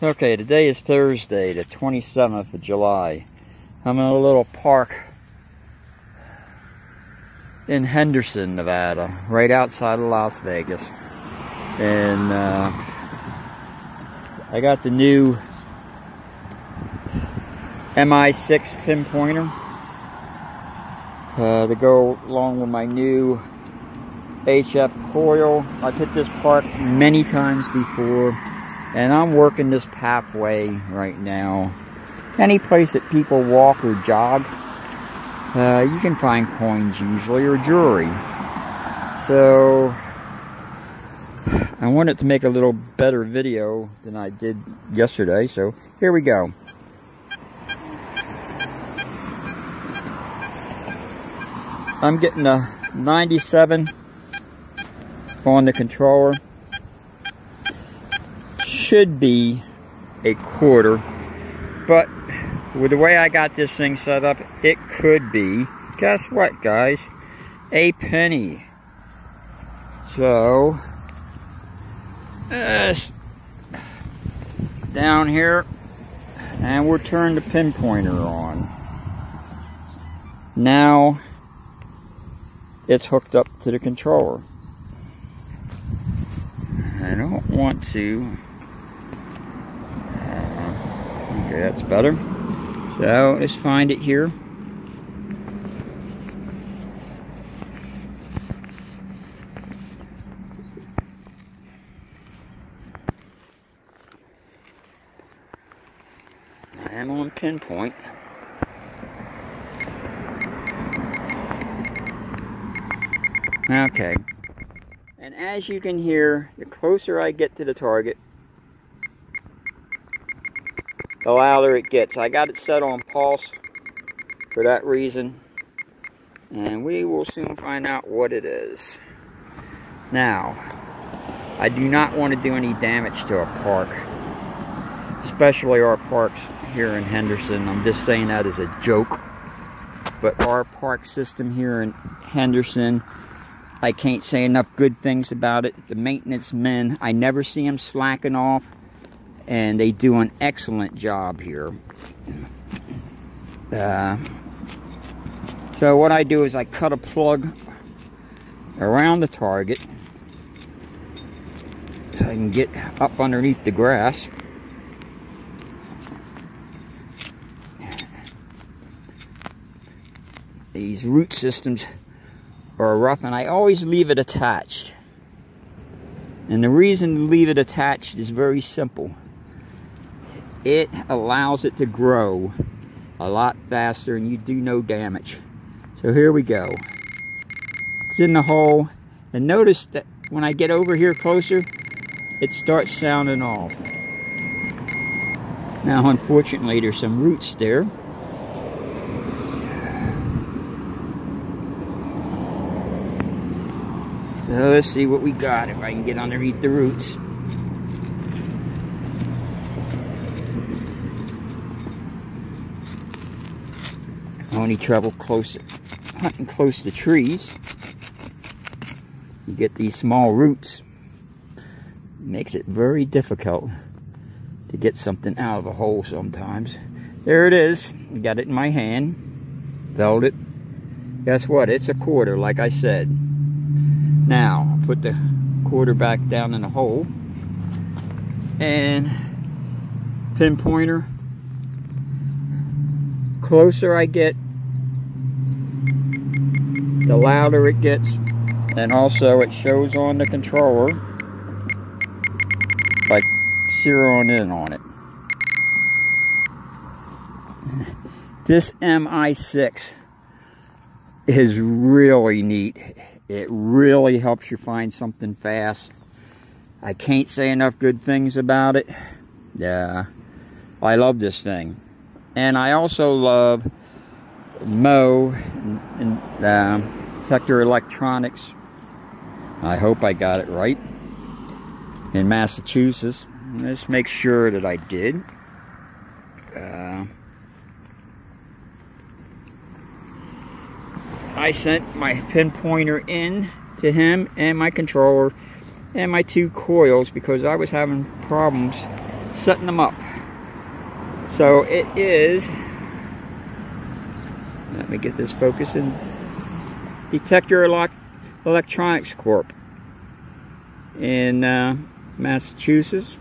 Okay, today is Thursday, the 27th of July. I'm in a little park in Henderson, Nevada, right outside of Las Vegas. And uh, I got the new MI6 pinpointer uh, to go along with my new HF coil. I've hit this park many times before and I'm working this pathway right now. Any place that people walk or jog, uh, you can find coins usually or jewelry. So I wanted to make a little better video than I did yesterday. So here we go. I'm getting a 97 on the controller should be a quarter, but with the way I got this thing set up, it could be, guess what guys, a penny. So, uh, down here, and we're turning the pinpointer on. Now, it's hooked up to the controller. I don't want to Okay, that's better. So let's find it here. I am on pinpoint. Okay. And as you can hear, the closer I get to the target, the louder it gets. I got it set on pulse for that reason. And we will soon find out what it is. Now, I do not want to do any damage to a park. Especially our parks here in Henderson. I'm just saying that as a joke. But our park system here in Henderson, I can't say enough good things about it. The maintenance men, I never see them slacking off and they do an excellent job here. Uh, so what I do is I cut a plug around the target so I can get up underneath the grass. These root systems are rough and I always leave it attached. And the reason to leave it attached is very simple it allows it to grow a lot faster and you do no damage. So here we go. It's in the hole. And notice that when I get over here closer, it starts sounding off. Now, unfortunately, there's some roots there. So let's see what we got if I can get underneath the roots. Only travel close, hunting close to trees. You get these small roots. It makes it very difficult to get something out of a hole sometimes. There it is. Got it in my hand. Felt it. Guess what? It's a quarter, like I said. Now, put the quarter back down in the hole. And pinpointer. Closer I get the louder it gets and also it shows on the controller by zeroing in on it. This MI6 is really neat. It really helps you find something fast. I can't say enough good things about it. Yeah, I love this thing. And I also love Mo and, uh, Sector Electronics. I hope I got it right. In Massachusetts. Let's make sure that I did. Uh, I sent my pinpointer in to him and my controller and my two coils because I was having problems setting them up. So it is, let me get this focusing, Detector Electronics Corp in uh, Massachusetts.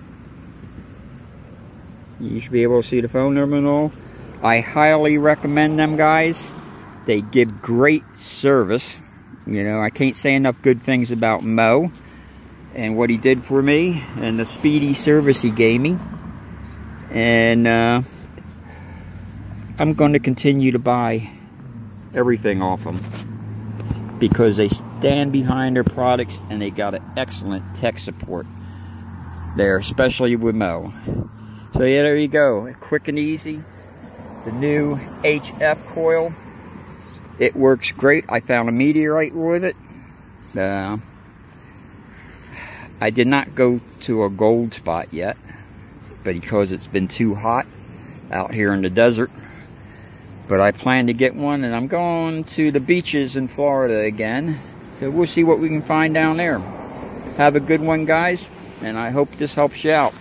You should be able to see the phone number and all. I highly recommend them guys. They give great service. You know, I can't say enough good things about Mo and what he did for me and the speedy service he gave me. And uh, I'm going to continue to buy everything off them because they stand behind their products and they got an excellent tech support there, especially with Mo. So yeah, there you go, quick and easy. The new HF coil. It works great. I found a meteorite with it. Uh, I did not go to a gold spot yet, but because it's been too hot out here in the desert, but I plan to get one, and I'm going to the beaches in Florida again. So we'll see what we can find down there. Have a good one, guys, and I hope this helps you out.